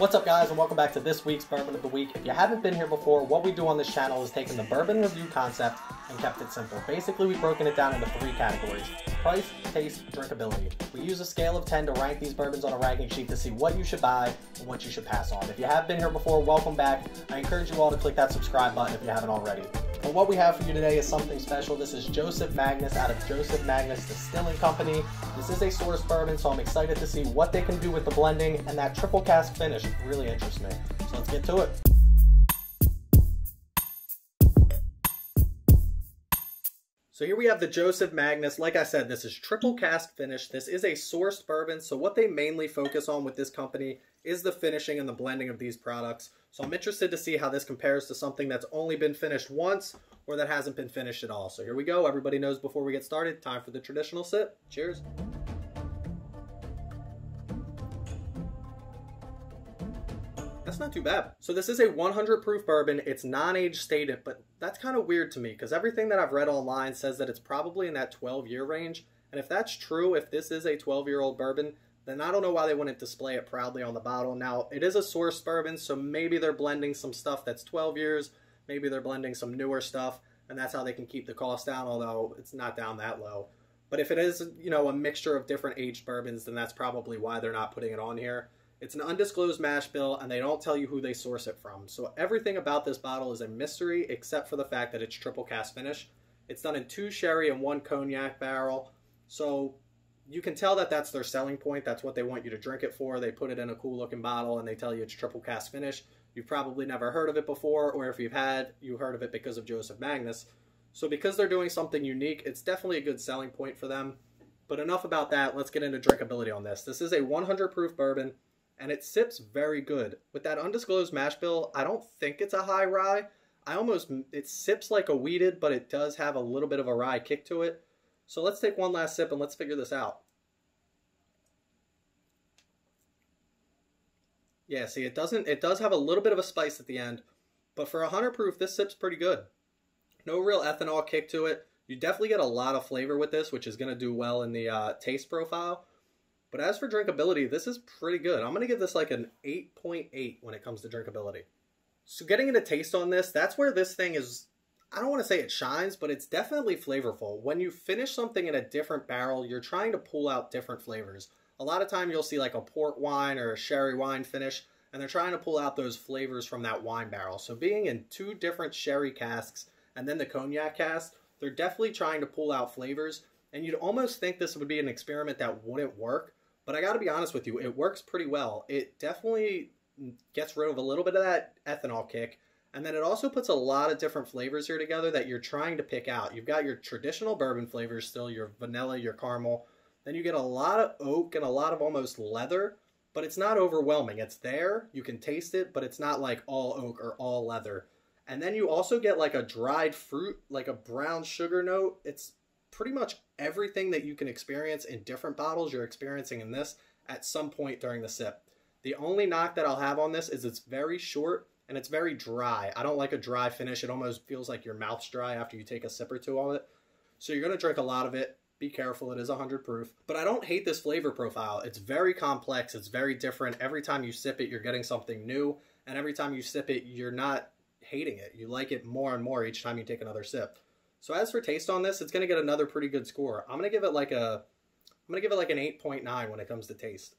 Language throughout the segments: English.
What's up guys and welcome back to this week's Bourbon of the Week. If you haven't been here before, what we do on this channel is taking the bourbon review concept and kept it simple. Basically, we've broken it down into three categories. Price, taste, drinkability. We use a scale of 10 to rank these bourbons on a ranking sheet to see what you should buy and what you should pass on. If you have been here before, welcome back. I encourage you all to click that subscribe button if you haven't already. And what we have for you today is something special. This is Joseph Magnus out of Joseph Magnus Distilling Company. This is a source bourbon, so I'm excited to see what they can do with the blending, and that triple cask finish really interests me. So let's get to it. So here we have the Joseph Magnus. Like I said, this is triple cask finish. This is a sourced bourbon. So what they mainly focus on with this company is the finishing and the blending of these products. So I'm interested to see how this compares to something that's only been finished once or that hasn't been finished at all. So here we go. Everybody knows before we get started, time for the traditional sip. Cheers. That's not too bad. So this is a 100 proof bourbon. It's non-age stated, but that's kind of weird to me because everything that I've read online says that it's probably in that 12 year range. And if that's true, if this is a 12 year old bourbon, then I don't know why they wouldn't display it proudly on the bottle. Now, it is a source bourbon, so maybe they're blending some stuff that's 12 years, maybe they're blending some newer stuff, and that's how they can keep the cost down, although it's not down that low. But if it is, you know, a mixture of different aged bourbons, then that's probably why they're not putting it on here. It's an undisclosed mash bill, and they don't tell you who they source it from. So everything about this bottle is a mystery, except for the fact that it's triple cask finish. It's done in two sherry and one cognac barrel. So you can tell that that's their selling point. That's what they want you to drink it for. They put it in a cool looking bottle and they tell you it's triple cask finish. You've probably never heard of it before, or if you've had, you heard of it because of Joseph Magnus. So because they're doing something unique, it's definitely a good selling point for them. But enough about that. Let's get into drinkability on this. This is a 100 proof bourbon and it sips very good. With that undisclosed mash bill, I don't think it's a high rye. I almost, it sips like a wheated, but it does have a little bit of a rye kick to it. So let's take one last sip and let's figure this out. Yeah, see, it doesn't, it does have a little bit of a spice at the end, but for a 100 proof, this sips pretty good. No real ethanol kick to it. You definitely get a lot of flavor with this, which is going to do well in the uh, taste profile. But as for drinkability, this is pretty good. I'm going to give this like an 8.8 when it comes to drinkability. So getting into taste on this, that's where this thing is, I don't want to say it shines, but it's definitely flavorful. When you finish something in a different barrel, you're trying to pull out different flavors. A lot of time you'll see like a port wine or a sherry wine finish, and they're trying to pull out those flavors from that wine barrel. So being in two different sherry casks and then the cognac cask, they're definitely trying to pull out flavors. And you'd almost think this would be an experiment that wouldn't work, but I got to be honest with you, it works pretty well. It definitely gets rid of a little bit of that ethanol kick. And then it also puts a lot of different flavors here together that you're trying to pick out. You've got your traditional bourbon flavors still, your vanilla, your caramel. Then you get a lot of oak and a lot of almost leather, but it's not overwhelming. It's there, you can taste it, but it's not like all oak or all leather. And then you also get like a dried fruit, like a brown sugar note. It's pretty much everything that you can experience in different bottles you're experiencing in this at some point during the sip. The only knock that I'll have on this is it's very short and it's very dry. I don't like a dry finish. It almost feels like your mouth's dry after you take a sip or two of it. So you're going to drink a lot of it. Be careful, it is 100 proof. But I don't hate this flavor profile. It's very complex, it's very different. Every time you sip it, you're getting something new. And every time you sip it, you're not hating it. You like it more and more each time you take another sip. So as for taste on this, it's going to get another pretty good score. I'm going to give it like a, I'm going to give it like an 8.9 when it comes to taste.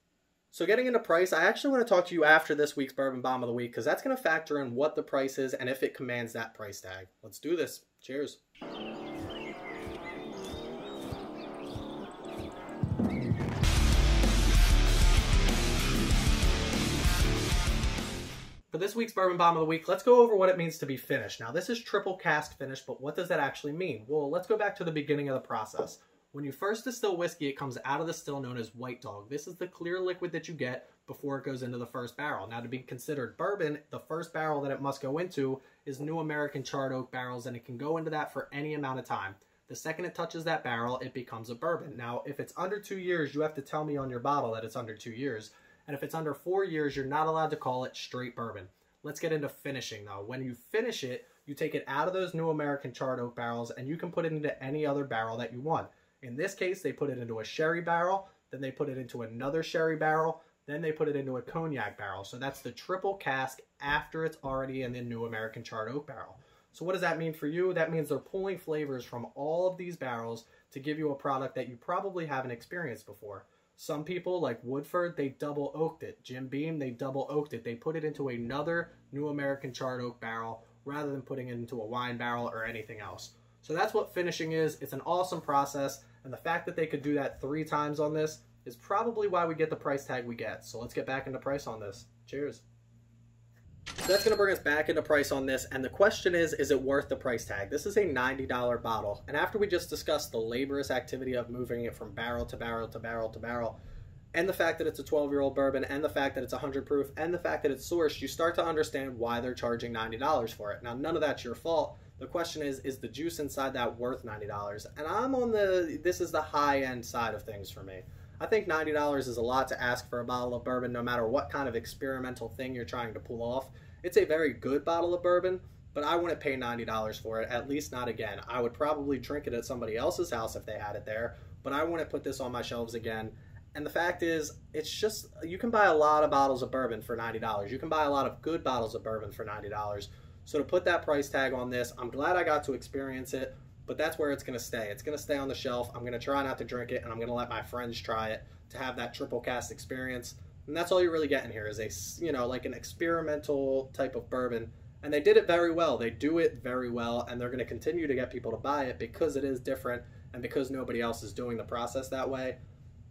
So getting into price, I actually want to talk to you after this week's Bourbon Bomb of the Week because that's going to factor in what the price is and if it commands that price tag. Let's do this. Cheers. This week's Bourbon Bomb of the Week, let's go over what it means to be finished. Now, this is triple cask finish, but what does that actually mean? Well, let's go back to the beginning of the process. When you first distill whiskey, it comes out of the still known as white dog. This is the clear liquid that you get before it goes into the first barrel. Now, to be considered bourbon, the first barrel that it must go into is New American Charred Oak barrels, and it can go into that for any amount of time. The second it touches that barrel, it becomes a bourbon. Now, if it's under two years, you have to tell me on your bottle that it's under two years. And if it's under four years, you're not allowed to call it straight bourbon. Let's get into finishing though. When you finish it, you take it out of those new American charred oak barrels and you can put it into any other barrel that you want. In this case, they put it into a sherry barrel, then they put it into another sherry barrel, Then they put it into a cognac barrel. So that's the triple cask after it's already in the new American charred oak barrel. So what does that mean for you? That means they're pulling flavors from all of these barrels to give you a product that you probably haven't experienced before. Some people, like Woodford, they double oaked it. Jim Beam, they double oaked it. They put it into another New American Charred Oak barrel rather than putting it into a wine barrel or anything else. So that's what finishing is. It's an awesome process, and the fact that they could do that three times on this is probably why we get the price tag we get. So let's get back into price on this. Cheers. That's going to bring us back into price on this, and the question is, is it worth the price tag? This is a $90 bottle, and after we just discussed the laborious activity of moving it from barrel to barrel to barrel to barrel, and the fact that it's a 12-year-old bourbon, and the fact that it's 100 proof, and the fact that it's sourced, you start to understand why they're charging $90 for it. Now, none of that's your fault. The question is, is the juice inside that worth $90? And I'm on the, this is the high-end side of things for me. I think $90 is a lot to ask for a bottle of bourbon, no matter what kind of experimental thing you're trying to pull off. It's a very good bottle of bourbon, but I wouldn't pay $90 for it, at least not again. I would probably drink it at somebody else's house if they had it there, but I wouldn't put this on my shelves again. And the fact is, it's just, you can buy a lot of bottles of bourbon for $90. You can buy a lot of good bottles of bourbon for $90. So to put that price tag on this, I'm glad I got to experience it but that's where it's going to stay. It's going to stay on the shelf. I'm going to try not to drink it, and I'm going to let my friends try it to have that triple cask experience. And that's all you're really getting here is a, you know, like an experimental type of bourbon. And they did it very well. They do it very well, and they're going to continue to get people to buy it because it is different and because nobody else is doing the process that way.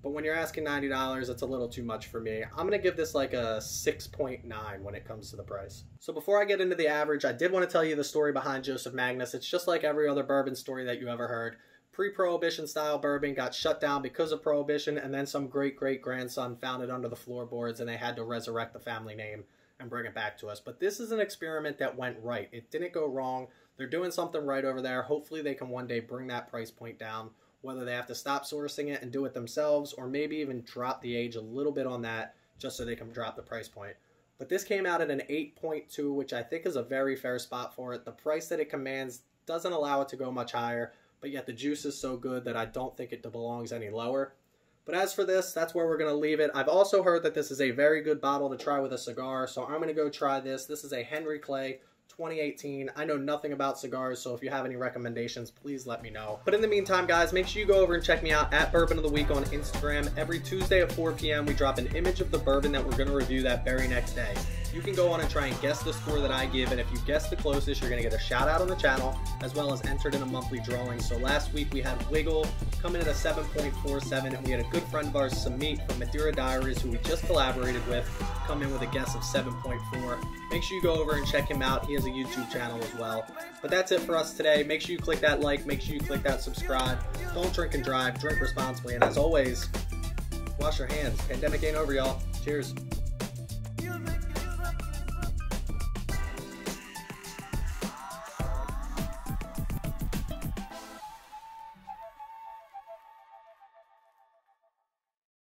But when you're asking $90, it's a little too much for me. I'm going to give this like a 6.9 when it comes to the price. So before I get into the average, I did want to tell you the story behind Joseph Magnus. It's just like every other bourbon story that you ever heard. Pre-Prohibition style bourbon got shut down because of Prohibition, and then some great-great-grandson found it under the floorboards, and they had to resurrect the family name and bring it back to us. But this is an experiment that went right. It didn't go wrong. They're doing something right over there. Hopefully they can one day bring that price point down whether they have to stop sourcing it and do it themselves, or maybe even drop the age a little bit on that just so they can drop the price point. But this came out at an 8.2, which I think is a very fair spot for it. The price that it commands doesn't allow it to go much higher, but yet the juice is so good that I don't think it belongs any lower. But as for this, that's where we're going to leave it. I've also heard that this is a very good bottle to try with a cigar, so I'm going to go try this. This is a Henry Clay 2018. I know nothing about cigars, so if you have any recommendations, please let me know. But in the meantime, guys, make sure you go over and check me out at Bourbon of the Week on Instagram. Every Tuesday at 4 p.m., we drop an image of the bourbon that we're going to review that very next day. You can go on and try and guess the score that I give, and if you guess the closest, you're going to get a shout out on the channel, as well as entered in a monthly drawing. So last week we had Wiggle come in at a 7.47, and we had a good friend of ours, Samit from Madeira Diaries, who we just collaborated with, come in with a guess of 7.4. Make sure you go over and check him out. He has a YouTube channel as well. But that's it for us today. Make sure you click that like, make sure you click that subscribe. Don't drink and drive, drink responsibly, and as always, wash your hands. Pandemic ain't over, y'all. Cheers.